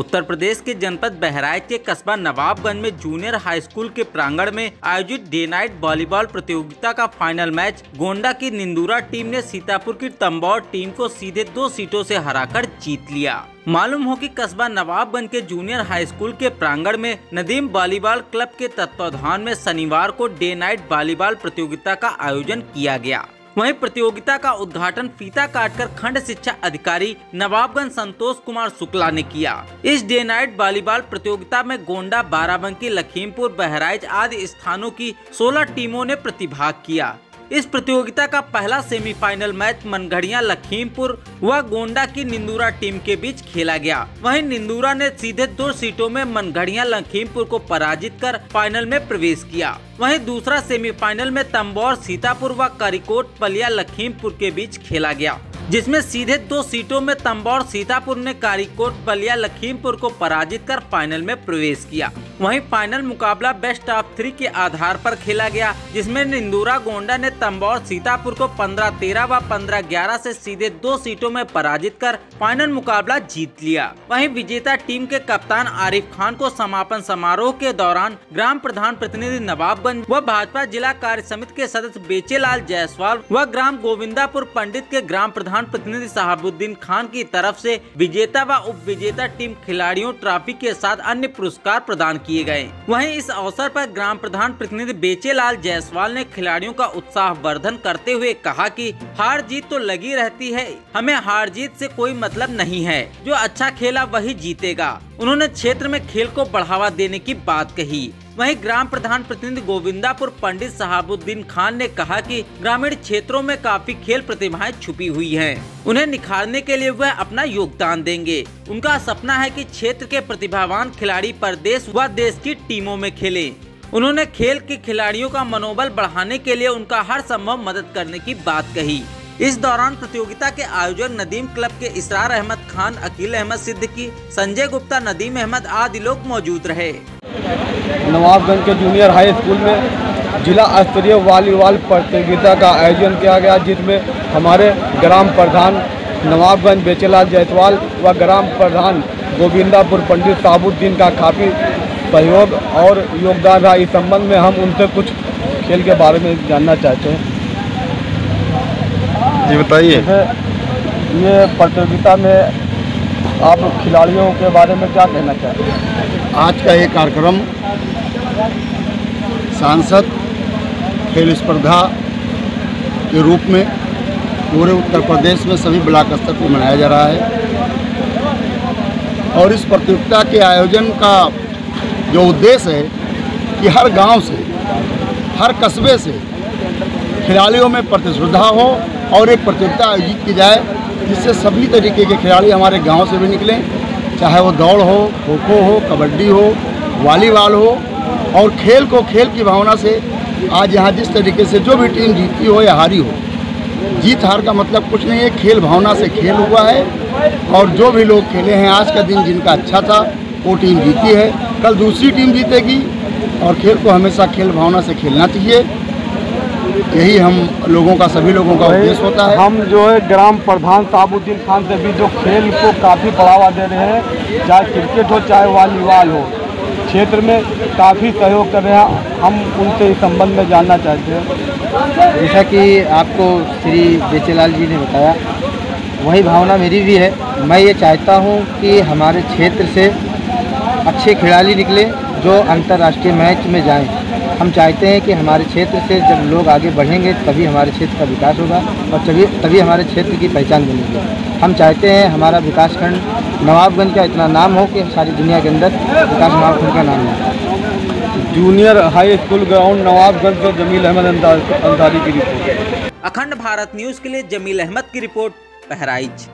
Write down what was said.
उत्तर प्रदेश के जनपद बहराइच के कस्बा नवाबगंज में जूनियर हाई स्कूल के प्रांगण में आयोजित डे नाइट वॉलीबॉल प्रतियोगिता का फाइनल मैच गोंडा की निंदूरा टीम ने सीतापुर की तम्बौर टीम को सीधे दो सीटों से हराकर जीत लिया। मालूम हो कि कस्बा नवाबगंज के जूनियर हाई स्कूल के प्रांगण में नदीम वॉलीबॉल क्लब के तत्वावधान में शनिवार को डे नाइट वॉलीबॉल प्रतियोगिता का आयोजन किया गया। वहीं प्रतियोगिता का उद्घाटन फीता काटकर खंड शिक्षा अधिकारी नवाबगंज संतोष कुमार शुक्ला ने किया। इस डे नाइट वॉलीबॉल प्रतियोगिता में गोंडा, बाराबंकी, लखीमपुर, बहराइच आदि स्थानों की 16 टीमों ने प्रतिभाग किया। इस प्रतियोगिता का पहला सेमीफाइनल मैच मनगढ़िया, लखीमपुर व गोंडा की निंदूरा टीम के बीच खेला गया। वहीं निंदूरा ने सीधे दो सीटों में मनगढ़िया, लखीमपुर को पराजित कर फाइनल में प्रवेश किया। वहीं दूसरा सेमीफाइनल में तंबौर, सीतापुर व करिकोट पलिया, लखीमपुर के बीच खेला गया, जिसमें सीधे दो सीटों में तंबौर, सीतापुर ने कारीकोट बलिया लखीमपुर को पराजित कर फाइनल में प्रवेश किया। वहीं फाइनल मुकाबला बेस्ट ऑफ़ थ्री के आधार पर खेला गया, जिसमें निंदूरा गोंडा ने तंबौर सीतापुर को 15-13 व 15-11 से सीधे दो सीटों में पराजित कर फाइनल मुकाबला जीत लिया। वहीं विजेता टीम के कप्तान आरिफ खान को समापन समारोह के दौरान ग्राम प्रधान प्रतिनिधि नवाबगंज व भाजपा जिला कार्य समिति के सदस्य बेचेलाल जायसवाल व ग्राम गोविंदापुर पंडित के ग्राम प्रधान प्रतिनिधि साहबुद्दीन खान की तरफ़ से विजेता व उप विजेता टीम खिलाड़ियों ट्रॉफी के साथ अन्य पुरस्कार प्रदान किए। गए। वहीं इस अवसर पर ग्राम प्रधान प्रतिनिधि बेचेलाल जायसवाल ने खिलाड़ियों का उत्साह वर्धन करते हुए कहा कि हार जीत तो लगी रहती है, हमें हार जीत से कोई मतलब नहीं है। जो अच्छा खेला वही जीतेगा। उन्होंने क्षेत्र में खेल को बढ़ावा देने की बात कही। वहीं ग्राम प्रधान प्रतिनिधि गोविंदापुर पंडित शहाबुद्दीन खान ने कहा कि ग्रामीण क्षेत्रों में काफ़ी खेल प्रतिभाएँ छुपी हुई हैं। उन्हें निखारने के लिए वह अपना योगदान देंगे। उनका सपना है कि क्षेत्र के प्रतिभावान खिलाड़ी प्रदेश व देश की टीमों में खेले। उन्होंने खेल के खिलाड़ियों का मनोबल बढ़ाने के लिए उनका हर संभव मदद करने की बात कही। इस दौरान प्रतियोगिता के आयोजक नदीम क्लब के इसरार अहमद खान, अकील अहमद सिद्दीकी, संजय गुप्ता, नदीम अहमद आदि लोग मौजूद रहे। नवाबगंज के जूनियर हाई स्कूल में जिला स्तरीय वॉलीबॉल प्रतियोगिता का आयोजन किया गया जिसमें हमारे ग्राम प्रधान नवाबगंज बेचेलाल जायसवाल व ग्राम प्रधान गोविंदापुर पंडित साबुद्दीन का काफ़ी सहयोग और योगदान रहा। इस संबंध में हम उनसे कुछ खेल के बारे में जानना चाहते हैं। जी बताइए। ये प्रतियोगिता में आप खिलाड़ियों के बारे में क्या कहना चाहते हैं आज का ये कार्यक्रम सांसद, खेल स्पर्धा के रूप में पूरे उत्तर प्रदेश में सभी ब्लॉक स्तर पर मनाया जा रहा है। और इस प्रतियोगिता के आयोजन का जो उद्देश्य है कि हर गाँव से, हर कस्बे से खिलाड़ियों में प्रतिस्पर्धा हो और एक प्रतियोगिता आयोजित की जाए। जिससे सभी तरीके के खिलाड़ी हमारे गाँव से भी निकलें, चाहे वो दौड़ हो खो खो हो, कबड्डी हो, वॉलीबॉल हो, और खेल को खेल की भावना से आज यहाँ जिस तरीके से जो भी टीम जीती हो या हारी हो, जीत हार का मतलब कुछ नहीं है, खेल भावना से खेल हुआ है, और जो भी लोग खेले हैं, आज का दिन जिनका अच्छा था, वो टीम जीती है। कल दूसरी टीम जीतेगी, और खेल को हमेशा खेल भावना से खेलना चाहिए। यही हम लोगों का सभी लोगों का उद्देश्य होता है। हम जो है ग्राम प्रधान साबुद्दीन खान से भी जो खेल को काफ़ी बढ़ावा दे रहे हैं चाहे क्रिकेट हो चाहे वॉलीबॉल हो क्षेत्र में काफ़ी सहयोग कर रहे हैं। हम उनसे इस संबंध में जानना चाहते हैं। जैसा कि आपको श्री बेचेलाल जी ने बताया वही भावना मेरी भी है। मैं ये चाहता हूँ कि हमारे क्षेत्र से अच्छे खिलाड़ी निकले जो अंतर्राष्ट्रीय मैच में जाएँ। हम चाहते हैं कि हमारे क्षेत्र से जब लोग आगे बढ़ेंगे तभी हमारे क्षेत्र का विकास होगा और तभी तभी हमारे क्षेत्र की पहचान बनेगी। हम चाहते हैं हमारा विकासखंड नवाबगंज का इतना नाम हो कि सारी दुनिया के अंदर विकास नवाबगंज का नाम हो। Junior high school ground Nawabganj से जमील अहमद अंसारी की रिपोर्ट। अखंड भारत न्यूज़ के लिए जमील अहमद की रिपोर्ट बहराइच।